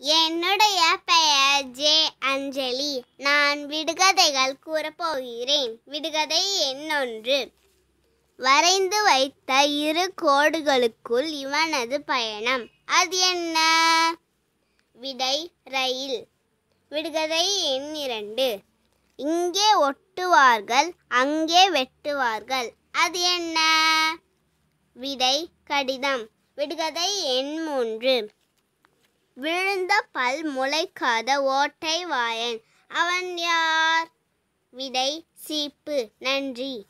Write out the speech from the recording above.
என்னுடைய பெயர் ஜே அஞ்சலி. நான் விடுகதைகள் கூறப்போகிறேன். விடுகதை எண்ணொன்று வரைந்து வைத்த இரு கோடுகளுக்குள் இவனது பயணம். அது என்ன? விடை ரயில். விடுகதை எண் இரண்டு. இங்கே ஒட்டுவார்கள் அங்கே வெட்டுவார்கள். அது என்ன? விடை கடிதம். விடுகதை எண் மூன்று. விழுந்த பல் முளைக்காத ஓட்டை வாயன். அவன் யார்? விடை சீப்பு. நன்றி.